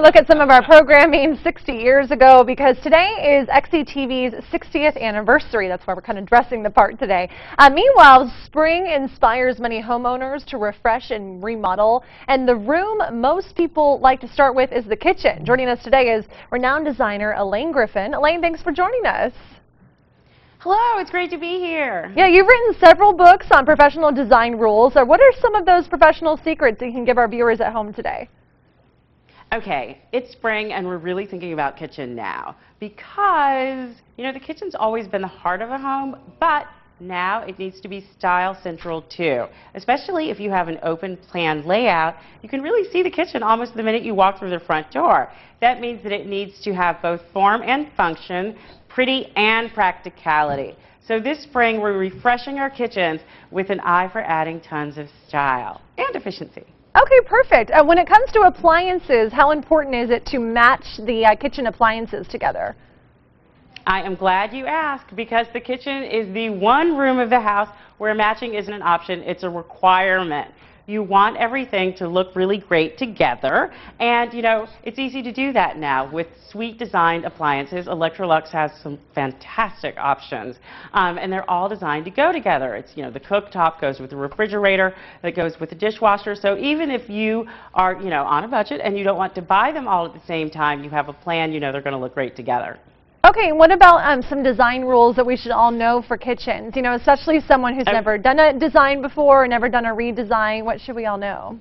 look at some of our programming 60 years ago because today is XETV's 60th anniversary. That's why we're kind of dressing the part today. Uh, meanwhile, spring inspires many homeowners to refresh and remodel. And the room most people like to start with is the kitchen. Joining us today is renowned designer Elaine Griffin. Elaine, thanks for joining us. Hello, it's great to be here. Yeah, you've written several books on professional design rules. What are some of those professional secrets that you can give our viewers at home today? Okay, it's spring and we're really thinking about kitchen now because, you know, the kitchen's always been the heart of a home, but now it needs to be style central too. Especially if you have an open plan layout, you can really see the kitchen almost the minute you walk through the front door. That means that it needs to have both form and function, pretty and practicality. So this spring we're refreshing our kitchens with an eye for adding tons of style and efficiency. Okay, perfect. Uh, when it comes to appliances, how important is it to match the uh, kitchen appliances together? I am glad you asked because the kitchen is the one room of the house where matching isn't an option, it's a requirement. You want everything to look really great together. And, you know, it's easy to do that now with suite designed appliances. Electrolux has some fantastic options. Um, and they're all designed to go together. It's, you know, the cooktop goes with the refrigerator, that goes with the dishwasher. So even if you are, you know, on a budget and you don't want to buy them all at the same time, you have a plan, you know they're going to look great together. Okay, what about um, some design rules that we should all know for kitchens? You know, especially someone who's never done a design before or never done a redesign. What should we all know?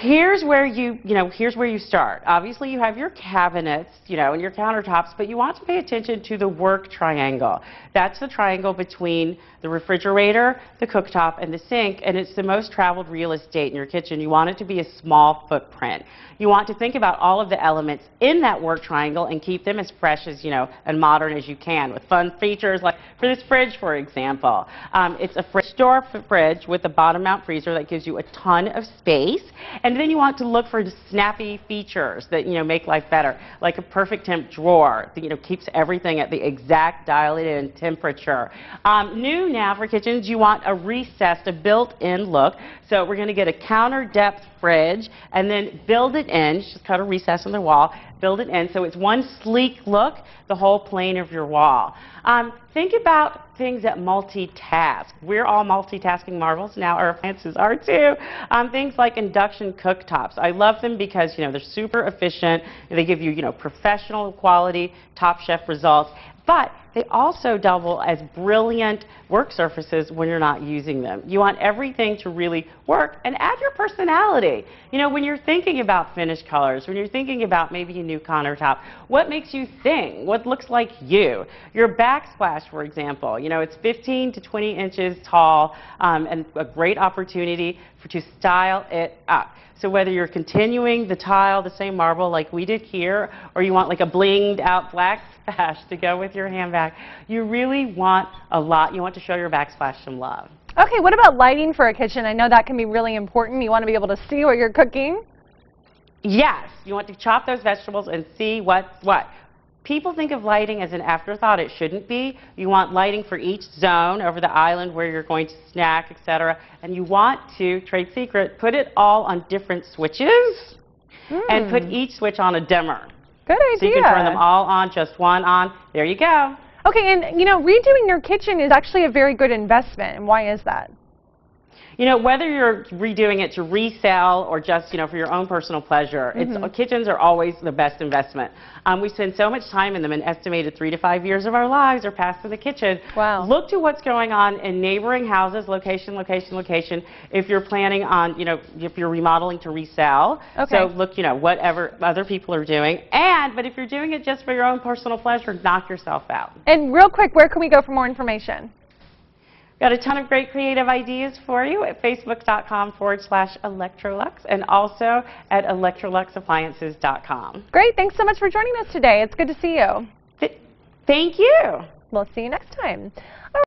Here's where you, you know, here's where you start. Obviously, you have your cabinets, you know, and your countertops, but you want to pay attention to the work triangle. That's the triangle between the refrigerator, the cooktop, and the sink, and it's the most traveled real estate in your kitchen. You want it to be a small footprint. You want to think about all of the elements in that work triangle and keep them as fresh as, you know, and modern as you can with fun features like for this fridge, for example. Um, it's a French door fridge with a bottom mount freezer that gives you a ton of space. And then you want to look for snappy features that, you know, make life better, like a perfect temp drawer that, you know, keeps everything at the exact dialed in temperature. Um, new now for kitchens, you want a recessed, a built-in look. So we're going to get a counter depth fridge and then build it in, just cut a recess in the wall, build it in so it's one sleek look, the whole plane of your wall. Um, think about things that multitask. We're all multitasking marvels now, our appliances are too. Um, things like induction cooktops. I love them because you know they're super efficient. They give you you know professional quality, top chef results, but they also double as brilliant work surfaces when you're not using them. You want everything to really work and add your personality. You know, when you're thinking about finish colors, when you're thinking about maybe a new countertop, what makes you sing? What looks like you? Your backsplash, for example, you know, it's 15 to 20 inches tall um, and a great opportunity for, to style it up. So whether you're continuing the tile, the same marble like we did here, or you want like a blinged out black splash to go with your handbag, you really want a lot. You want to show your backsplash some love. Okay, what about lighting for a kitchen? I know that can be really important. You want to be able to see what you're cooking. Yes, you want to chop those vegetables and see what's what. People think of lighting as an afterthought. It shouldn't be. You want lighting for each zone over the island where you're going to snack, etc. And you want to, trade secret, put it all on different switches mm. and put hmm. each switch on a dimmer. Good idea. So you can turn them all on, just one on. There you go. Okay, and you know, redoing your kitchen is actually a very good investment. And why is that? You know, whether you're redoing it to resell or just, you know, for your own personal pleasure, mm -hmm. kitchens are always the best investment. Um, we spend so much time in them, an estimated three to five years of our lives are passed in the kitchen. Wow. Look to what's going on in neighboring houses, location, location, location, if you're planning on, you know, if you're remodeling to resell. Okay. So look, you know, whatever other people are doing. And, but if you're doing it just for your own personal pleasure, knock yourself out. And real quick, where can we go for more information? Got a ton of great creative ideas for you at facebook.com forward slash Electrolux and also at electroluxappliances.com. Great. Thanks so much for joining us today. It's good to see you. Th thank you. We'll see you next time.